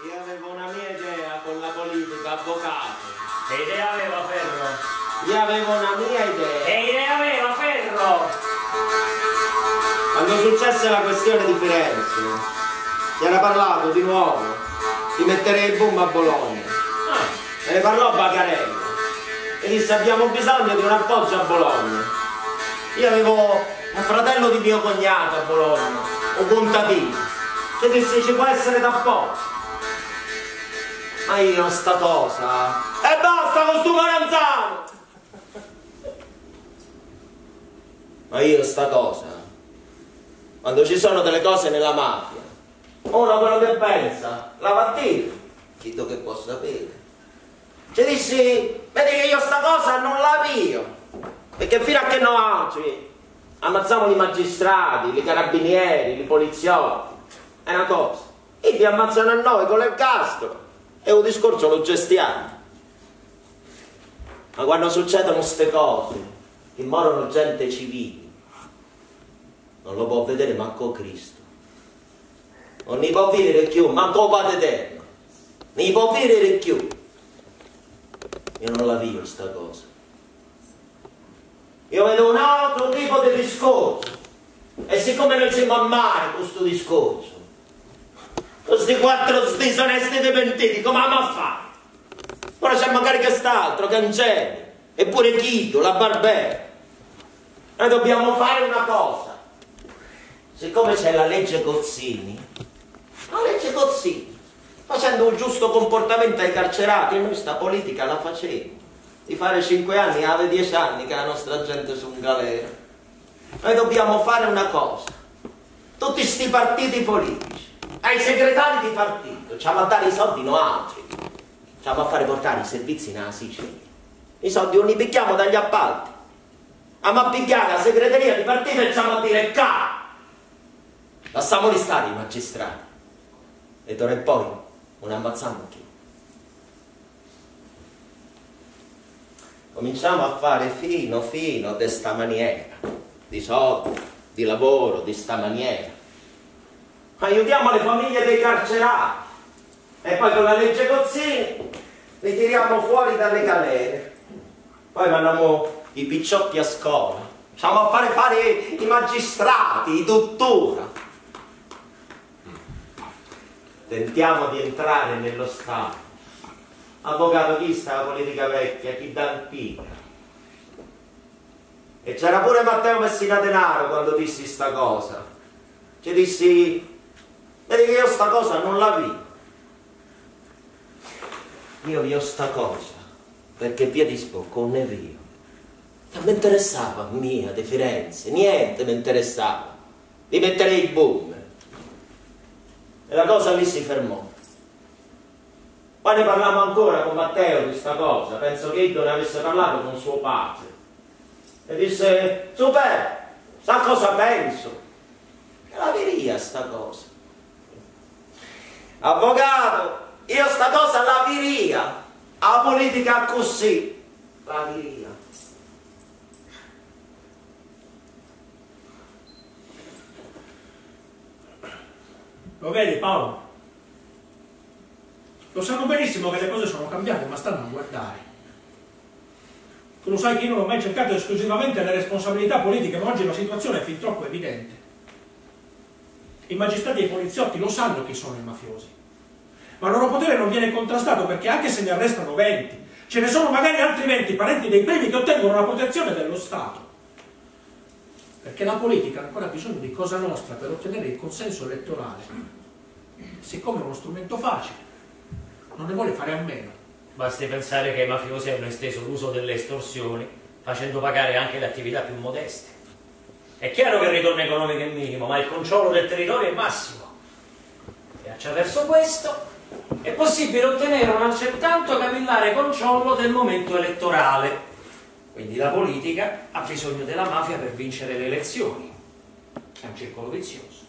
Io avevo una mia idea con la politica, avvocato. Che idea aveva Ferro? Io avevo una mia idea. Che idea aveva Ferro? Quando successe la questione di Firenze, ti era parlato di nuovo di mettere il boom a Bologna. Ah, Me ne parlò Bacarella e disse abbiamo bisogno di un appoggio a Bologna. Io avevo un fratello di mio cognato a Bologna, un contadino, che disse ci può essere d'appoggio. Ma io sta cosa. E basta con sto Maranzano! Ma io sta cosa. Quando ci sono delle cose nella mafia, uno quello che pensa, la va a dire. Chiedo che può sapere. Ci dissi, vedi che io sta cosa non la avvio. Perché fino a che no oggi ammazziamo i magistrati, i carabinieri, i poliziotti. È una cosa. E ti ammazzano a noi con l'ergastolo. E un discorso lo gestiamo. Ma quando succedono queste cose, che morono gente civile, non lo può vedere manco Cristo. Non ne può vedere più, manco Padre Eterno. Ne può vedere più. Io non la vivo sta cosa. Io vedo un altro tipo di discorso. E siccome non siamo a mare questo discorso, questi quattro disonesti dei pentiti, come a fare? Ora c'è magari quest'altro, Cancelli, eppure Chito, la Barbera. Noi dobbiamo fare una cosa. Siccome c'è la legge Cozzini, la legge Cozzini, facendo un giusto comportamento ai carcerati, noi sta politica la facciamo. Di fare 5 anni, ave 10 anni che la nostra gente su un galera. Noi dobbiamo fare una cosa. Tutti sti partiti politici, ai segretari di partito, ci hanno a dare i soldi, no altri. Ci hanno a fare portare i servizi nella Sicilia. I soldi non li picchiamo dagli appalti. Andiamo a picchiare la segreteria di partito e ci hanno a dire ca! Lasciamo stare i magistrati. E d'ora in poi non ammazziamo più. Cominciamo a fare fino fino di sta maniera, di soldi, di lavoro, di sta maniera. Aiutiamo le famiglie dei carcerati e poi con la legge Cozzini li tiriamo fuori dalle galere. Poi mandiamo i picciotti a scuola, facciamo a fare fare i magistrati, i dottora. Tentiamo di entrare nello Stato. Avvocato chi sta la politica vecchia, chi dà antica. E c'era pure Matteo Messina Denaro quando dissi sta cosa. Ci dissi, vedi che io sta cosa non la vi. Io vi ho sta cosa, perché via di Spocco ne vio. Non mi interessava mia di Firenze, niente mi interessava. Di mettere il boom. E la cosa lì si fermò. Poi ne parlammo ancora con Matteo di questa cosa, penso che Iddo ne avesse parlato con suo padre. E disse, super, sa cosa penso? Che la viria sta cosa. Avvocato, io sta cosa la viria, la politica così, la viria. Lo vedi Paolo? Lo sanno benissimo che le cose sono cambiate, ma stanno a guardare. Tu lo sai che io non ho mai cercato esclusivamente le responsabilità politiche, ma oggi la situazione è fin troppo evidente. I magistrati e i poliziotti lo sanno chi sono i mafiosi, ma il loro potere non viene contrastato perché anche se ne arrestano 20, ce ne sono magari altri 20 parenti dei primi che ottengono la protezione dello Stato. Perché la politica ha ancora bisogno di Cosa Nostra per ottenere il consenso elettorale. Siccome è uno strumento facile, non ne vuole fare a meno. Basti pensare che i mafiosi hanno esteso l'uso delle estorsioni, facendo pagare anche le attività più modeste. È chiaro che il ritorno economico è minimo, ma il controllo del territorio è massimo. E attraverso questo è possibile ottenere un altrettanto capillare controllo del momento elettorale. Quindi la politica ha bisogno della mafia per vincere le elezioni. È un circolo vizioso.